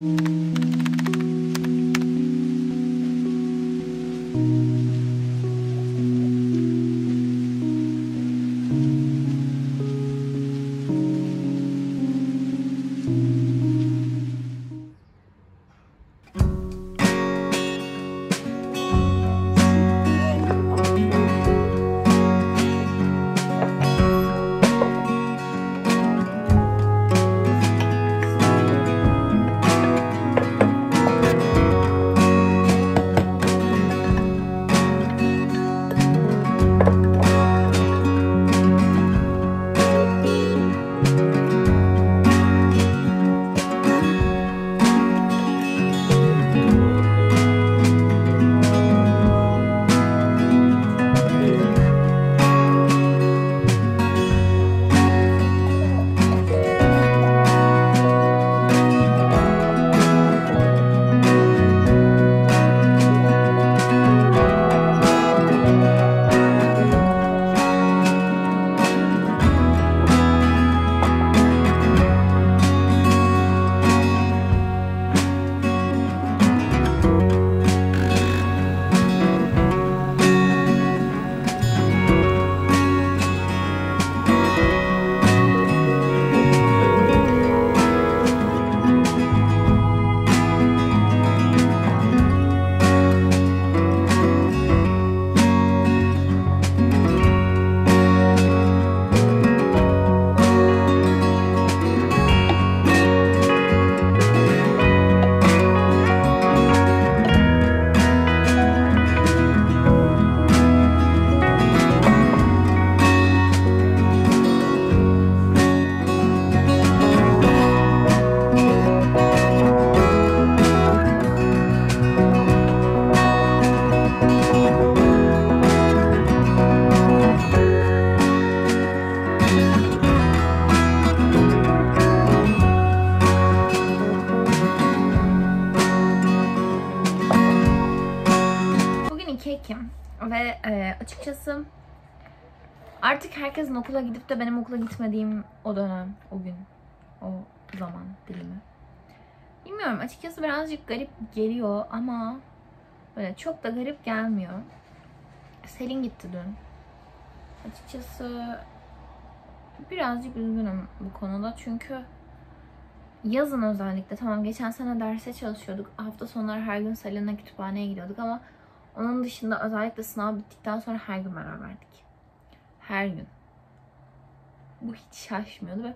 Bugün ve e, açıkçası artık herkesin okula gidip de benim okula gitmediğim o dönem, o gün, o zaman dilimi. Bilmiyorum açıkçası birazcık garip geliyor ama böyle çok da garip gelmiyor. Selin gitti dün. Açıkçası birazcık üzgünüm bu konuda çünkü yazın özellikle tamam geçen sene derse çalışıyorduk. Hafta sonları her gün Selin'le kütüphaneye gidiyorduk ama onun dışında özellikle sınav bittikten sonra her gün beraberdik. Her gün. Bu hiç şaşmıyordu ve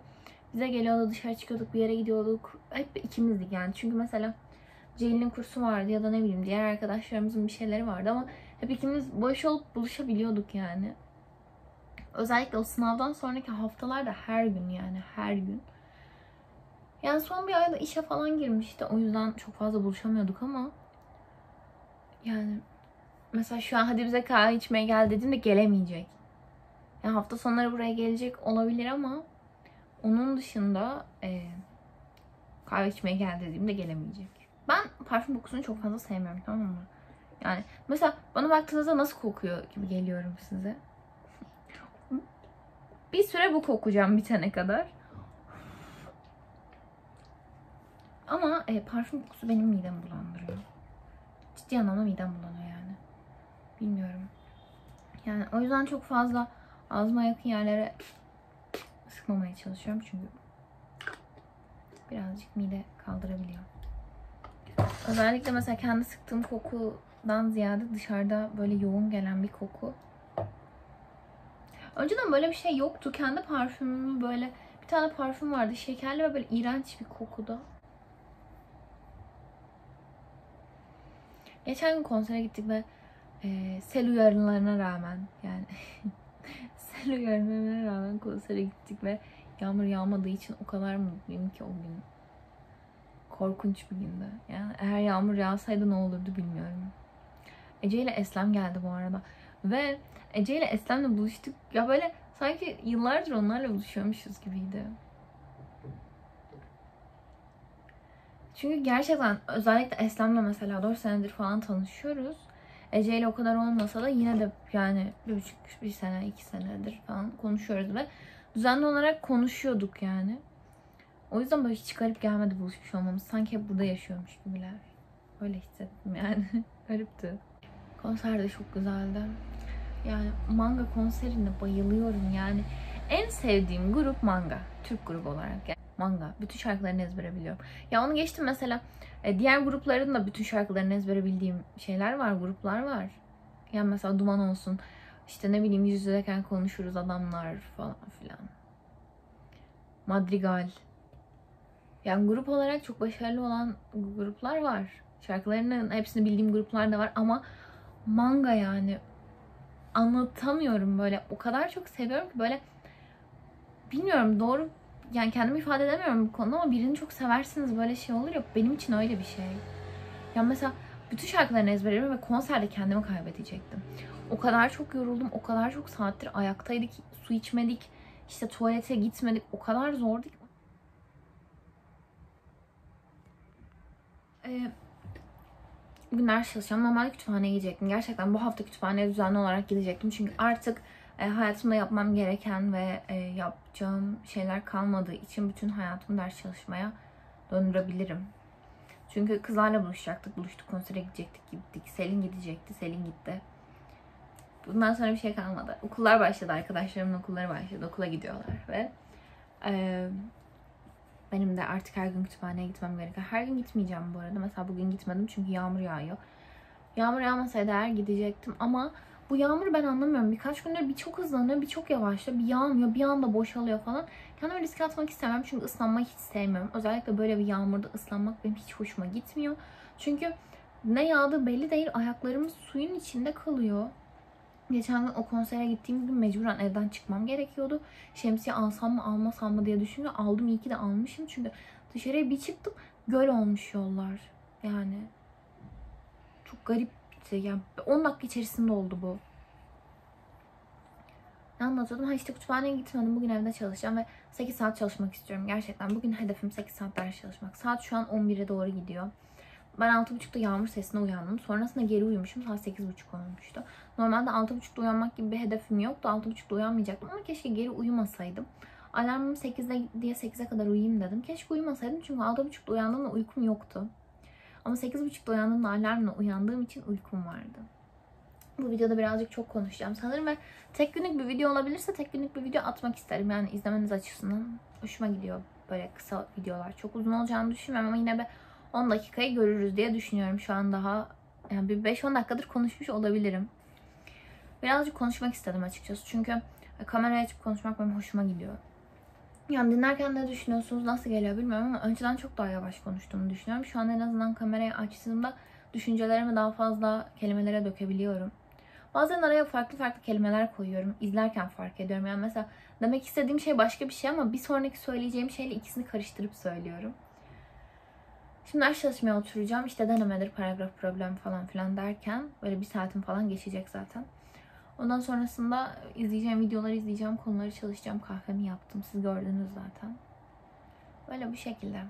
bize geliyordu dışarı çıkıyorduk bir yere gidiyorduk. Hep ikimizdik yani. Çünkü mesela Ceylin'in kursu vardı ya da ne bileyim diğer arkadaşlarımızın bir şeyleri vardı ama hep ikimiz boş olup buluşabiliyorduk yani. Özellikle o sınavdan sonraki haftalarda her gün yani her gün. Yani son bir ayda işe falan girmişti. O yüzden çok fazla buluşamıyorduk ama yani mesela şu an hadi bize kahve içmeye gel dediğimde gelemeyecek. Yani hafta sonları buraya gelecek olabilir ama onun dışında e, kahve içmeye gel dediğimde gelemeyecek. Ben parfüm kokusunu çok fazla sevmiyorum tamam mı? Yani mesela bana baktığınızda nasıl kokuyor gibi geliyorum size. Bir süre bu kokacağım bitene kadar. Ama e, parfüm kokusu benim midemi bulandırıyor. Ciddi anlamda midem bulanıyor yani. Bilmiyorum. Yani o yüzden çok fazla ağzıma yakın yerlere sıkmamaya çalışıyorum çünkü birazcık mide kaldırabiliyor. Özellikle mesela kendi sıktığım kokudan ziyade dışarıda böyle yoğun gelen bir koku. Önceden böyle bir şey yoktu. Kendi parfümümü böyle bir tane parfüm vardı. Şekerli ve böyle iğrenç bir kokuda. Geçen gün konsere gittik ve e, sel uyarılarına rağmen yani sel uyarılarına rağmen konsere gittik ve yağmur yağmadığı için o kadar mutluyum ki o gün. Korkunç bir gündü. Yani eğer yağmur yağsaydı ne olurdu bilmiyorum. Ece ile Eslem geldi bu arada. Ve Ece ile Eslem'le buluştuk. Ya böyle sanki yıllardır onlarla buluşuyormuşuz gibiydi. Çünkü gerçekten özellikle Eslem'le mesela 4 senedir falan tanışıyoruz. Ece ile o kadar olmasa da yine de yani bir buçuk bir sene iki senedir falan konuşuyoruz ve düzenli olarak konuşuyorduk yani. O yüzden böyle hiç çıkarıp gelmedi buluşmuş olmamız. Sanki hep burada yaşıyormuş gibiler. Öyle hissettim yani. Garipti. Konser de çok güzeldi. Yani manga konserine bayılıyorum yani. En sevdiğim grup manga. Türk grubu olarak yani. Manga. Bütün şarkılarını ezbere biliyorum. Ya onu geçtim mesela. e, Diğer grupların da bütün şarkılarını ezbere bildiğim şeyler var. Gruplar var. Yani mesela Duman olsun. İşte ne bileyim yüz yüzeyken konuşuruz adamlar falan filan. Madrigal. Yani grup olarak çok başarılı olan gruplar var. Şarkılarının hepsini bildiğim gruplar da var ama manga yani anlatamıyorum böyle. O kadar çok seviyorum ki böyle bilmiyorum doğru yani kendimi ifade edemiyorum bu konuda ama birini çok seversiniz böyle şey olur ya benim için öyle bir şey. Ya mesela bütün şarkılarını ezberlerim ve konserde kendimi kaybedecektim. O kadar çok yoruldum, o kadar çok saattir ayaktaydık, su içmedik, işte tuvalete gitmedik. O kadar zordu ki. Ee, bugün ders çalışacağım. Normalde kütüphaneye gidecektim. Gerçekten bu hafta kütüphaneye düzenli olarak gidecektim. Çünkü artık e, hayatımda yapmam gereken ve e, yapacağım şeyler kalmadığı için bütün hayatımı ders çalışmaya döndürebilirim. Çünkü kızlarla buluşacaktık. Buluştuk, konsere gidecektik, gittik. Selin gidecekti, Selin gitti. Bundan sonra bir şey kalmadı. Okullar başladı, arkadaşlarımın okulları başladı. Okula gidiyorlar ve e, benim de artık her gün kütüphaneye gitmem gerekiyor. Her gün gitmeyeceğim bu arada. Mesela bugün gitmedim çünkü yağmur yağıyor. Yağmur yağmasaydı eğer gidecektim ama bu yağmur ben anlamıyorum. Birkaç gündür bir çok hızlanıyor, bir çok yavaşlıyor, bir yağmıyor, bir anda boşalıyor falan. Kendime riske atmak istemem çünkü ıslanmayı hiç sevmiyorum. Özellikle böyle bir yağmurda ıslanmak benim hiç hoşuma gitmiyor. Çünkü ne yağdığı belli değil. Ayaklarımız suyun içinde kalıyor. Geçen gün o konsere gittiğim gün mecburen evden çıkmam gerekiyordu. Şemsiye alsam mı almasam mı diye düşünüyor. Aldım iyi ki de almışım. Çünkü dışarıya bir çıktım göl olmuş yollar. Yani çok garipti. Yani 10 dakika içerisinde oldu bu. Ne anlatıyordum? Ha işte kütüphaneye gitmedim. Bugün evde çalışacağım ve 8 saat çalışmak istiyorum. Gerçekten bugün hedefim 8 saat ders çalışmak. Saat şu an 11'e doğru gidiyor. Ben 6.30'da yağmur sesine uyandım. Sonrasında geri uyumuşum. Saat 8.30 olmuştu. Normalde 6.30'da uyanmak gibi bir hedefim yoktu. 6.30'da uyanmayacaktım ama keşke geri uyumasaydım. Alarmım 8'de diye 8'e kadar uyuyayım dedim. Keşke uyumasaydım çünkü 6.30'da uyandığımda uykum yoktu. Ama 8.30'da uyandığımda alarmla uyandığım için uykum vardı. Bu videoda birazcık çok konuşacağım sanırım ve tek günlük bir video olabilirse tek günlük bir video atmak isterim. Yani izlemeniz açısından hoşuma gidiyor böyle kısa videolar. Çok uzun olacağını düşünmüyorum ama yine bir 10 dakikayı görürüz diye düşünüyorum. Şu an daha yani bir 5-10 dakikadır konuşmuş olabilirim. Birazcık konuşmak istedim açıkçası. Çünkü kameraya açıp konuşmak benim hoşuma gidiyor. Yani dinlerken ne düşünüyorsunuz, nasıl geliyor bilmiyorum ama önceden çok daha yavaş konuştuğumu düşünüyorum. Şu an en azından kamerayı açtığımda düşüncelerimi daha fazla kelimelere dökebiliyorum. Bazen araya farklı farklı kelimeler koyuyorum. İzlerken fark ediyorum. Yani mesela demek istediğim şey başka bir şey ama bir sonraki söyleyeceğim şeyle ikisini karıştırıp söylüyorum. Şimdi ders çalışmaya oturacağım. İşte denemedir, paragraf problem falan filan derken böyle bir saatim falan geçecek zaten. Ondan sonrasında izleyeceğim videoları izleyeceğim, konuları çalışacağım. Kahvemi yaptım. Siz gördünüz zaten. Böyle bir şekilde.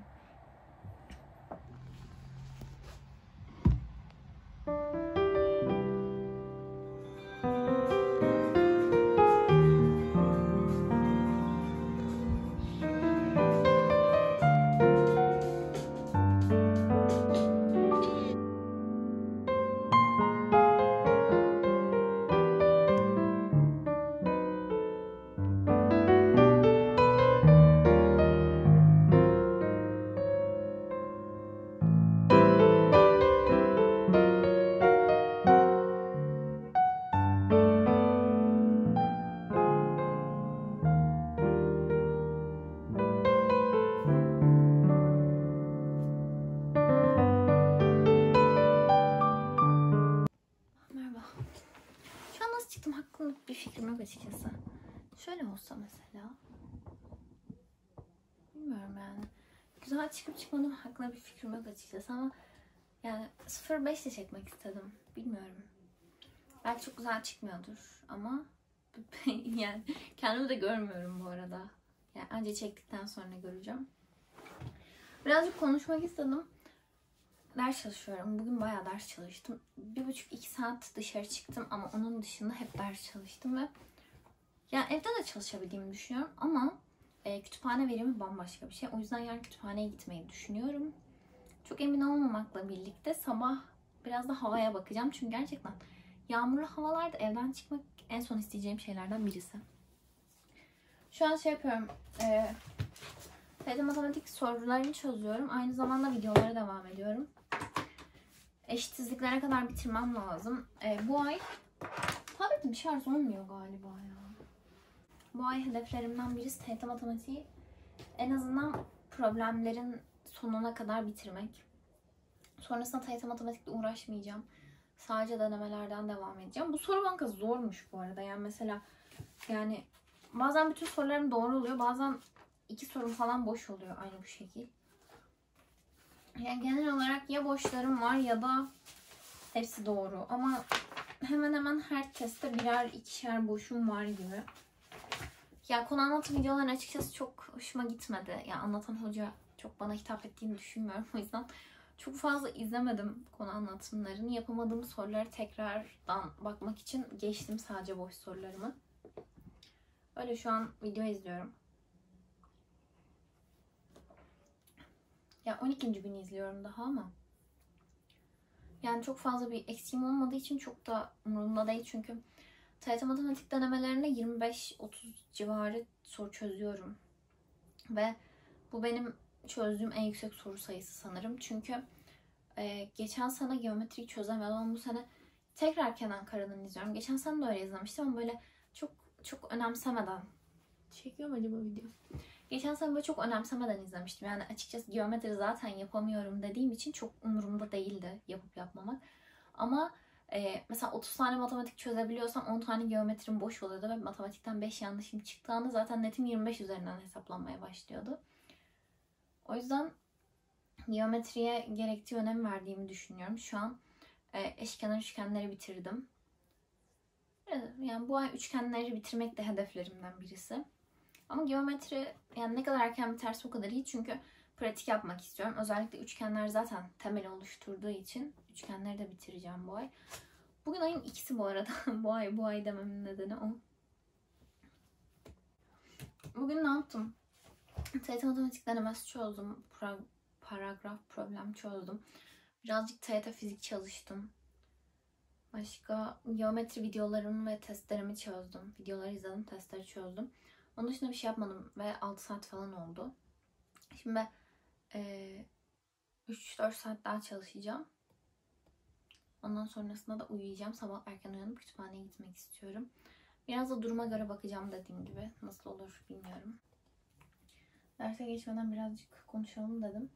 Şöyle olsa mesela. Bilmiyorum yani. Güzel çıkıp çıkmadığım hakkında bir fikrim yok açıkçası ama yani 0.5 de çekmek istedim. Bilmiyorum. Belki çok güzel çıkmıyordur ama yani kendimi de görmüyorum bu arada. Yani önce çektikten sonra göreceğim. Birazcık konuşmak istedim. Ders çalışıyorum. Bugün bayağı ders çalıştım. Bir buçuk iki saat dışarı çıktım ama onun dışında hep ders çalıştım ve yani evde de çalışabildiğimi düşünüyorum ama e, kütüphane verimi bambaşka bir şey. O yüzden yarın kütüphaneye gitmeyi düşünüyorum. Çok emin olmamakla birlikte sabah biraz da havaya bakacağım. Çünkü gerçekten yağmurlu havalarda evden çıkmak en son isteyeceğim şeylerden birisi. Şu an şey yapıyorum. E, TYT matematik sorularını çözüyorum. Aynı zamanda videolara devam ediyorum. Eşitsizliklere kadar bitirmem lazım. E, bu ay tabletim şarj olmuyor galiba ya. Bu ay hedeflerimden birisi TYT matematiği en azından problemlerin sonuna kadar bitirmek. Sonrasında TYT matematikle uğraşmayacağım. Sadece denemelerden devam edeceğim. Bu soru banka zormuş bu arada. Yani mesela yani bazen bütün sorularım doğru oluyor. Bazen iki sorum falan boş oluyor aynı bu şekil. Yani genel olarak ya boşlarım var ya da hepsi doğru. Ama hemen hemen her testte birer ikişer boşum var gibi. Ya konu anlatım videoları açıkçası çok hoşuma gitmedi. Ya anlatan hoca çok bana hitap ettiğini düşünmüyorum. O yüzden çok fazla izlemedim konu anlatımlarını. Yapamadığım soruları tekrardan bakmak için geçtim sadece boş sorularımı. Öyle şu an video izliyorum. Ya 12. gün izliyorum daha ama yani çok fazla bir eksiğim olmadığı için çok da umurumda değil çünkü TYT matematik denemelerinde 25-30 civarı soru çözüyorum. Ve bu benim çözdüğüm en yüksek soru sayısı sanırım. Çünkü e, geçen sene geometriyi çözemiyordum ama bu sene tekrar Kenan Kara'nın izliyorum. Geçen sene de öyle izlemiştim ama böyle çok çok önemsemeden. Çekiyor mu acaba video? Geçen sene böyle çok önemsemeden izlemiştim. Yani açıkçası geometri zaten yapamıyorum dediğim için çok umurumda değildi yapıp yapmamak. Ama e, mesela 30 tane matematik çözebiliyorsam 10 tane geometrim boş oluyordu ve matematikten 5 yanlışım çıktığında zaten netim 25 üzerinden hesaplanmaya başlıyordu. O yüzden geometriye gerektiği önem verdiğimi düşünüyorum. Şu an e, eşkenar üçgenleri bitirdim. Yani bu ay üçgenleri bitirmek de hedeflerimden birisi. Ama geometri yani ne kadar erken biterse o kadar iyi çünkü pratik yapmak istiyorum. Özellikle üçgenler zaten temel oluşturduğu için üçgenleri de bitireceğim bu ay. Bugün ayın ikisi bu arada. bu ay bu ay dememin nedeni o. Bugün ne yaptım? TYT matematik denemesi çözdüm. Pra paragraf problem çözdüm. Birazcık TYT fizik çalıştım. Başka geometri videolarımı ve testlerimi çözdüm. Videoları izledim, testleri çözdüm. Onun dışında bir şey yapmadım ve 6 saat falan oldu. Şimdi e, 3-4 saat daha çalışacağım. Ondan sonrasında da uyuyacağım. Sabah erken uyanıp kütüphaneye gitmek istiyorum. Biraz da duruma göre bakacağım dediğim gibi. Nasıl olur bilmiyorum. Derse geçmeden birazcık konuşalım dedim.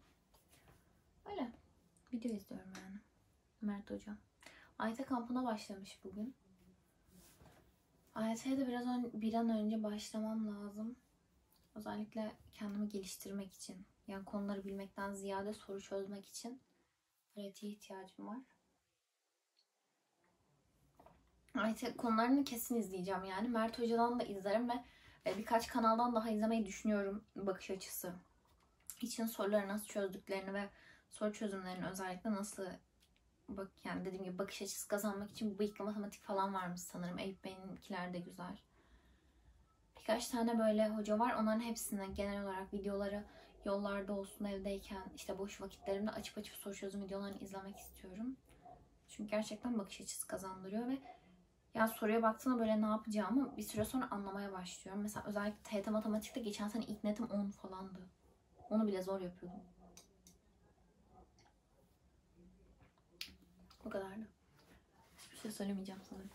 Öyle. Video izliyorum yani. Mert Hoca. AYT kampına başlamış bugün. AYT'ye de biraz ön, bir an önce başlamam lazım. Özellikle kendimi geliştirmek için. Yani konuları bilmekten ziyade soru çözmek için pratiğe ihtiyacım var. AYT konularını kesin izleyeceğim yani. Mert Hoca'dan da izlerim ve birkaç kanaldan daha izlemeyi düşünüyorum bakış açısı. için soruları nasıl çözdüklerini ve soru çözümlerini özellikle nasıl bak yani dediğim gibi bakış açısı kazanmak için bıyıklı matematik falan varmış sanırım. Eyüp Bey'inkiler de güzel. Birkaç tane böyle hoca var. Onların hepsini genel olarak videoları yollarda olsun evdeyken işte boş vakitlerimde açıp açıp soru çözüm videolarını izlemek istiyorum. Çünkü gerçekten bakış açısı kazandırıyor ve ya soruya baktığımda böyle ne yapacağımı bir süre sonra anlamaya başlıyorum. Mesela özellikle TYT matematikte geçen sene ilk netim 10 falandı. Onu bile zor yapıyordum. Bu kadardı. Hiçbir şey söylemeyeceğim sanırım.